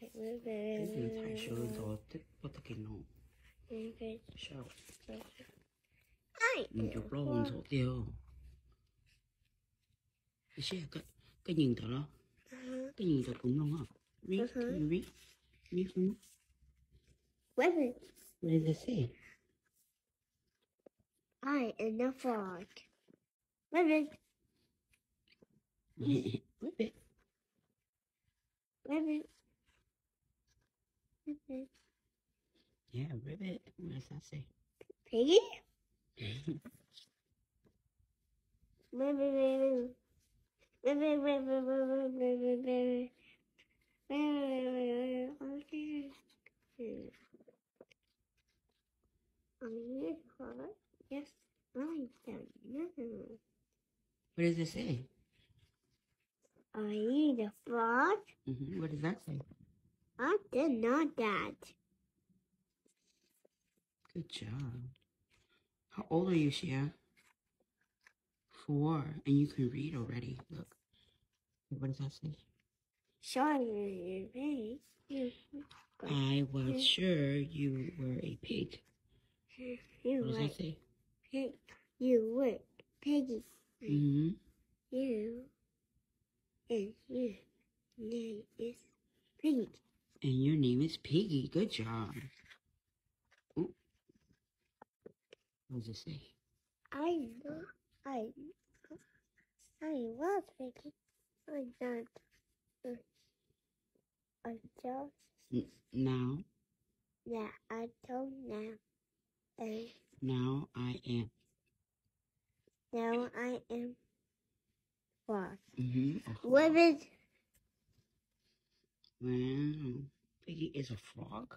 Cái người thầy sư tôi thích bất kỳ nụ Sao? Mình chụp lô hồn sổ tiêu Cái xe cái cái nhìn thở đó Cái nhìn thở cũng luôn hả? Viết, viết, viết luôn Where is it? Where the sea? I in the fog. Where is it? Where it? Rabbit. Yeah, ribbit. What does that say? Piggy? I. What does it say? Are you the frog? hmm What does that say? I did not that. Good job. How old are you, Cia? Four. And you can read already. Look. What does that say? You, I was sure you were a pig. you What does that say? pig. You were piggy. hmm You and your name is Piggy. And your name is Piggy. Good job. Ooh. What does it say? I. I. I was Piggy. I not. N- now, Yeah, I don't know. And now I am. now I am. Frog. hmm Rabbit. Mm-hmm. Wow. Piggy is a frog?